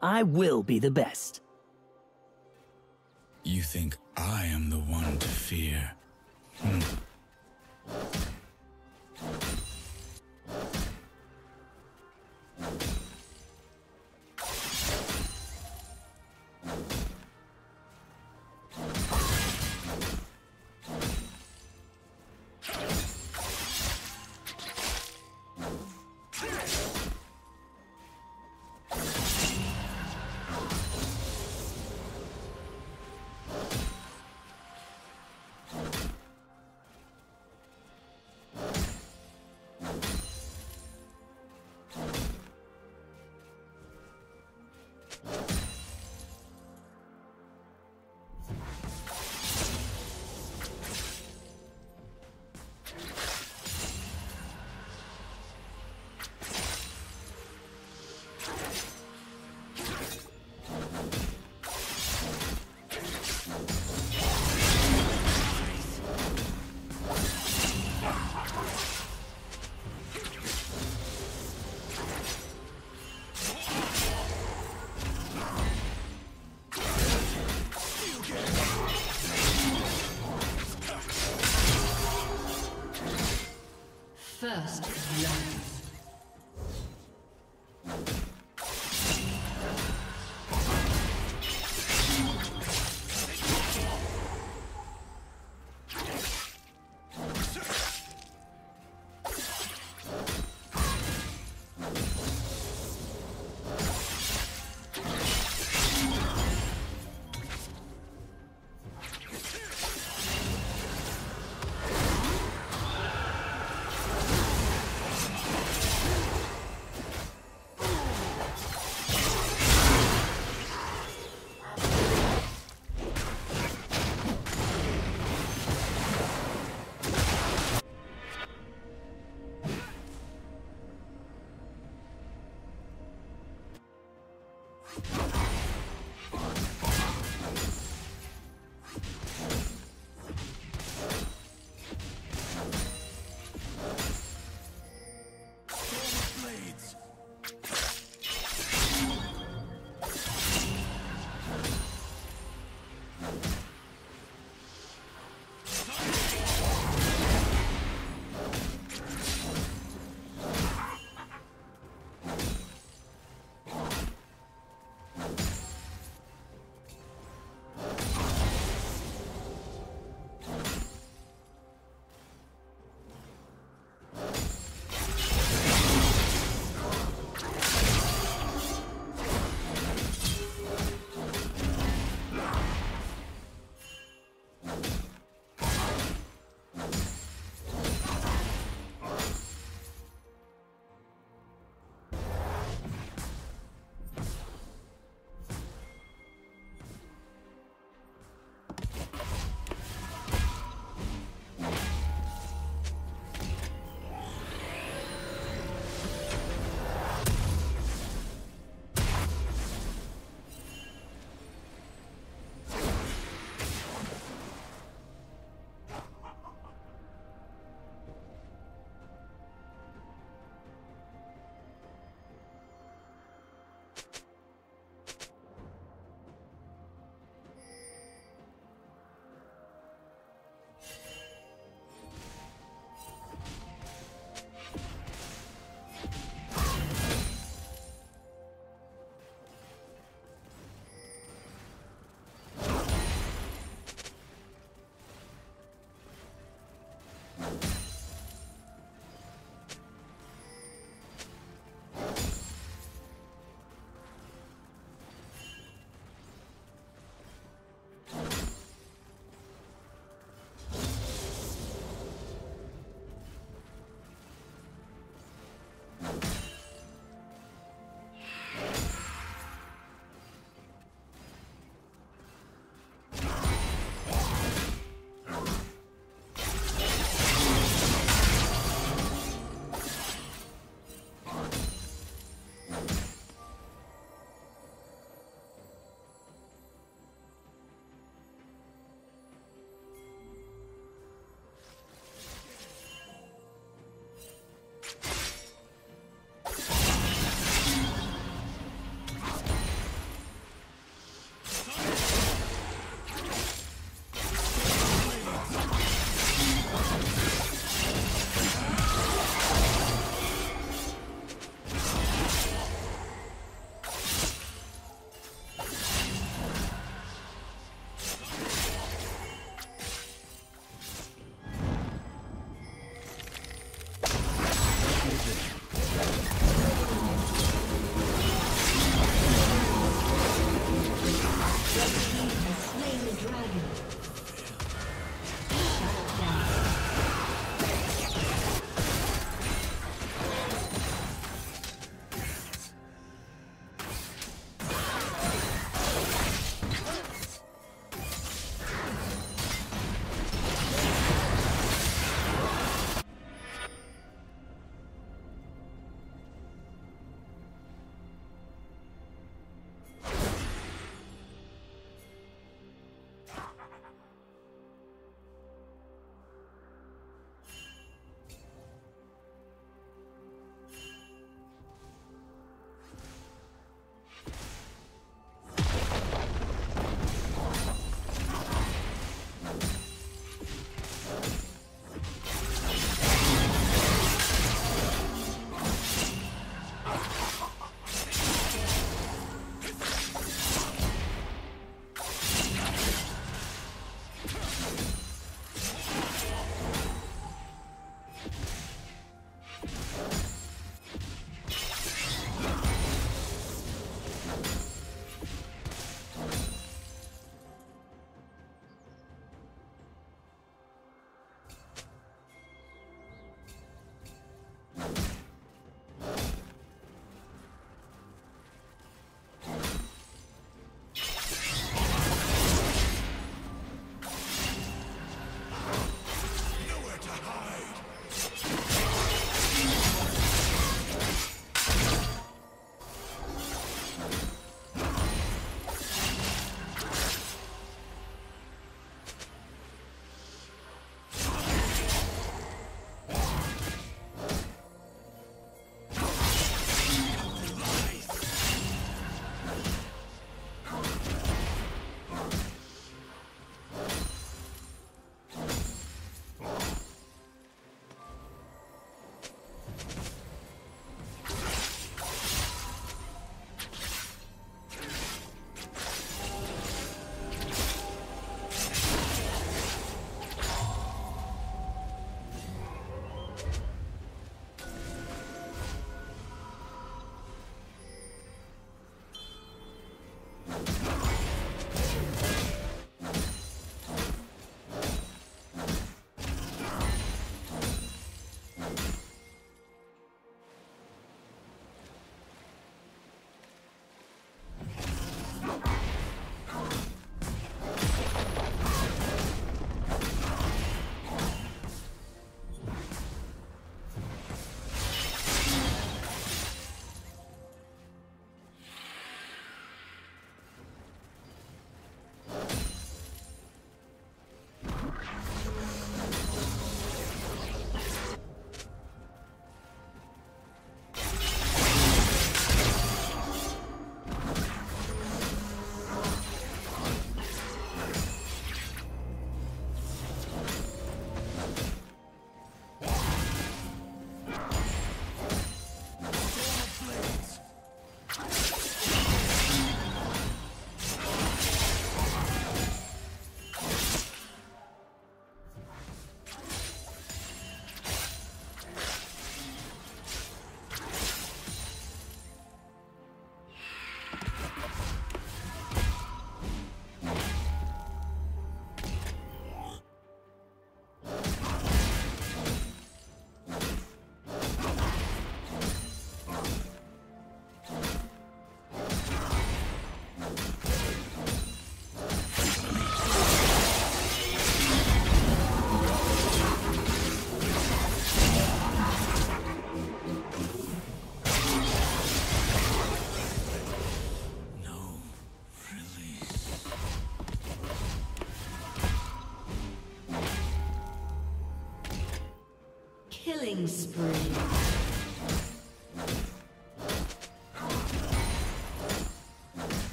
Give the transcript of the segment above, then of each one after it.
I will be the best. You think I am the one to fear? Hmm.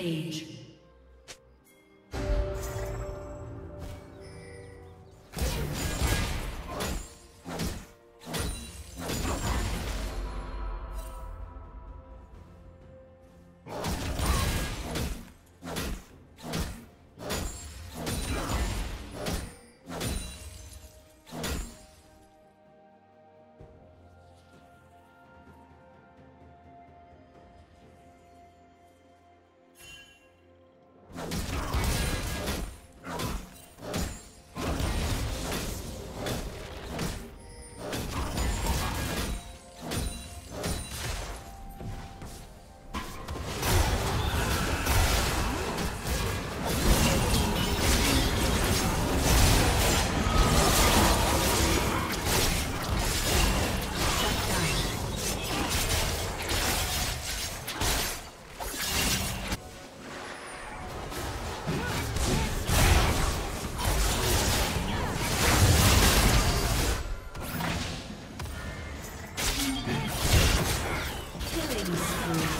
Rampage. killing spree.